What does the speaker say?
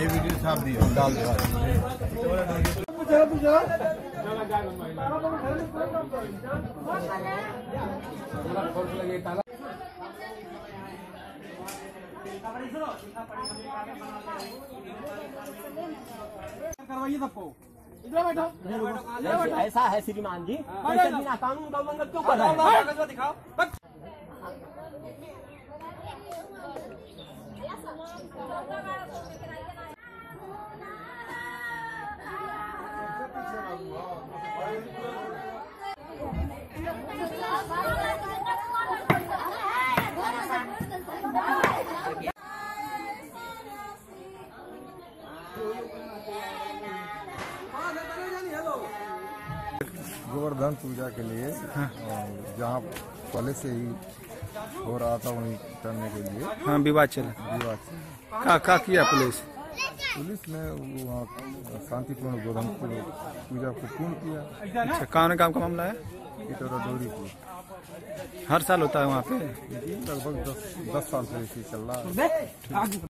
दियो डाल ऐसा है श्रीमान जी कानून का उल्लंघन क्यों कर रहे हैं दिखाओ। गोवर्धन पूजा के लिए जहाँ पहले से ही हो रहा था वहीं करने के लिए। हाँ विवाद चला विवाद का का किया पुलिस? पुलिस ने वहाँ शांतिपूर्ण गोवर्धन पूजा को पूर्ण किया। अच्छा कौन काम का मामला है? डोरी को। हर साल होता है वहाँ पे? लगभग दस दस साल से इसी चल रहा है।